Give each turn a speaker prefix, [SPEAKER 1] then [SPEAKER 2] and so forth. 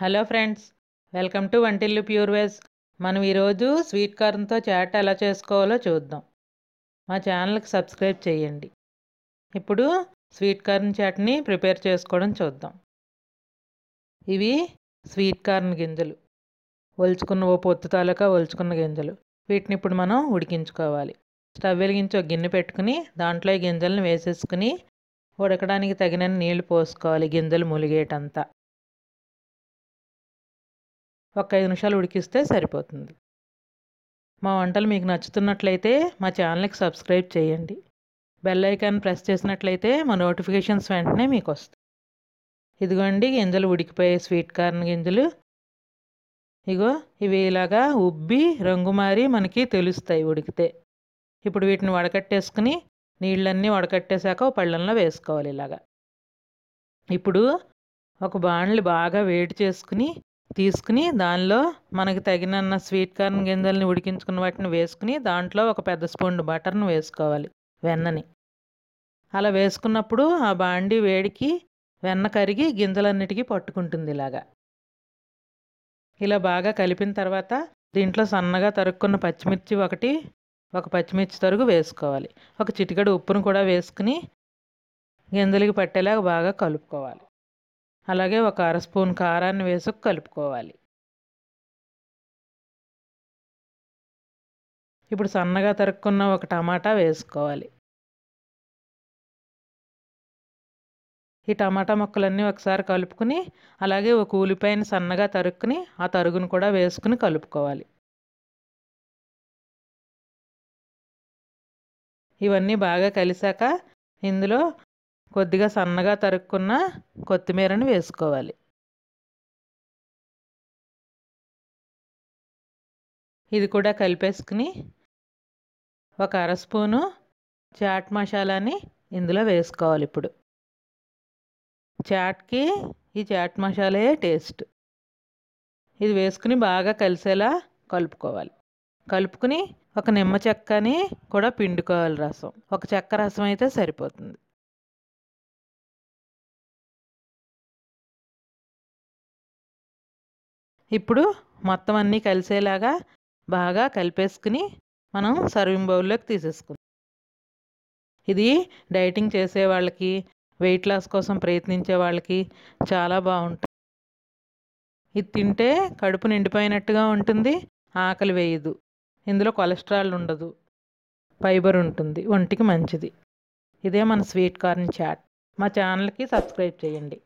[SPEAKER 1] Hello friends welcome to Vantillu pure veg. మనం ఈరోజు sweet కార్న్తో chat ఎలా చేసుకోవాలో చూద్దాం. మా ఛానల్కి సబ్స్క్రైబ్ చేయండి. ఇప్పుడు స్వీట్ కార్న్ చాట్ని ప్రిపేర్ చేసుకోవడం చూద్దాం. ఇవి స్వీట్ కార్న్ గింజలు. ఒలుచుకున్న ఓ పొత్తు తాలూకా ఒలుచుకున్న గింజలు. వీటిని ఇప్పుడు మనం ఉడికించుకోవాలి. స్టవ్ వెలిగించి ఒక గిన్నె పెట్టుకుని దాంట్లో ఈ గింజలను వేసేసుకుని ఉడకడానికి తగినన్ని నీళ్ళు పోసుకోవాలి గింజలు ములిగేటంతా. ఒక ఐదు నిమిషాలు ఉడికిస్తే సరిపోతుంది. మా వంటలు మీకు నచ్చుతున్నట్లయితే మా ఛానల్కి సబ్స్క్రైబ్ చేయండి. బెల్ ఐకాన్ ప్రెస్ చేసినట్లయితే మా నోటిఫికేషన్స్ వెంటనే మీకు వస్తాయి ఇదిగోండి గింజలు ఉడికిపోయాయి స్వీట్ కార్న్ గింజలు. ఇగో ఇవి ఇలాగా ఉబ్బి రంగు మారి మనకి తెలుస్తాయి ఉడికితే. ఇప్పుడు వీటిని వడకట్టేసుకుని నీళ్ళన్నీ వడకట్టేశాక పళ్ళంలో వేసుకోవాలి ఇలాగా. ఇప్పుడు ఒక బాణలి బాగా వేడి చేసుకుని తీసుకుని దానిలో మనకి తగినన్న స్వీట్ కార్న్ గింజల్ని ఉడికించుకున్న వాటిని వేసుకుని దాంట్లో ఒక పెద్ద స్పూన్ బటర్ను వేసుకోవాలి వెన్నని. అలా వేసుకున్నప్పుడు ఆ బాండి వేడికి వెన్న కరిగి గింజలన్నిటికీ పట్టుకుంటుంది ఇలాగా. ఇలా బాగా కలిపిన తర్వాత దీంట్లో సన్నగా తరుక్కున్న పచ్చిమిర్చి ఒకటి ఒక పచ్చిమిర్చి తరుగు వేసుకోవాలి. ఒక చిటికడు ఉప్పును కూడా వేసుకుని గింజలకి పట్టేలాగా బాగా కలుపుకోవాలి. అలాగే ఒక అర స్పూన్ కారాన్ని వేసుకు కలుపుకోవాలి. ఇప్పుడు సన్నగా తరుక్కున్న ఒక టమాటా వేసుకోవాలి. ఈ టమాటా ముక్కలన్నీ ఒకసారి కలుపుకుని అలాగే ఒక ఉల్లిపాయని సన్నగా తరుక్కుని ఆ తరుగును కూడా వేసుకుని కలుపుకోవాలి. ఇవన్నీ బాగా కలిసాక ఇందులో కొద్దిగా సన్నగా తరుక్కున్న కొత్తిమీరని వేసుకోవాలి. ఇది కూడా కలిపేసుకుని ఒక అర స్పూను చాట్ మసాలాని ఇందులో వేసుకోవాలి ఇప్పుడు. చాట్కి ఈ చాట్ మసాలే టేస్ట్. ఇది వేసుకుని బాగా కలిసేలా కలుపుకోవాలి. కలుపుకుని ఒక నిమ్మ చెక్కని కూడా పిండుకోవాలి రసం. ఒక చెక్క రసం అయితే సరిపోతుంది. ఇప్పుడు మొత్తం అన్నీ కలిసేలాగా బాగా కలిపేసుకుని మనం సర్వింగ్ బౌల్లోకి తీసేసుకుందాం. ఇది డైటింగ్ చేసే వాళ్ళకి వెయిట్ లాస్ కోసం ప్రయత్నించే వాళ్ళకి చాలా బాగుంటుంది. ఇది తింటే కడుపు నిండిపోయినట్టుగా ఉంటుంది ఆకలి వేయదు. ఇందులో కొలెస్ట్రాల్ ఉండదు ఫైబర్ ఉంటుంది ఒంటికి మంచిది. ఇదే మన స్వీట్ కార్న్ చాట్. మా ఛానల్కి సబ్స్క్రైబ్ చేయండి.